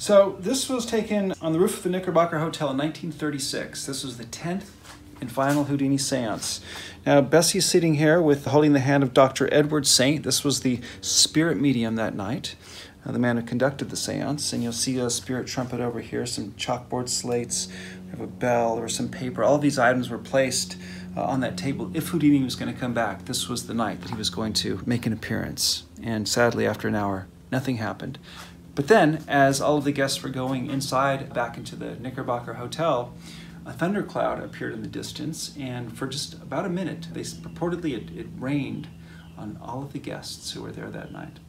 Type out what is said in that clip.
So this was taken on the roof of the Knickerbocker Hotel in 1936. This was the 10th and final Houdini seance. Now, Bessie's sitting here with holding the hand of Dr. Edward Saint. This was the spirit medium that night, uh, the man who conducted the seance. And you'll see a spirit trumpet over here, some chalkboard slates, we have a bell, there was some paper. All these items were placed uh, on that table. If Houdini was going to come back, this was the night that he was going to make an appearance. And sadly, after an hour, nothing happened. But then, as all of the guests were going inside back into the Knickerbocker Hotel, a thundercloud appeared in the distance, and for just about a minute, they purportedly it, it rained on all of the guests who were there that night.